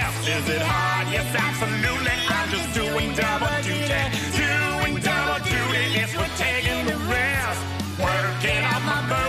left? Is it hard? Yes, absolutely. I'm just doing double duty. Doing double duty. Yes, we're taking the rest. Working out my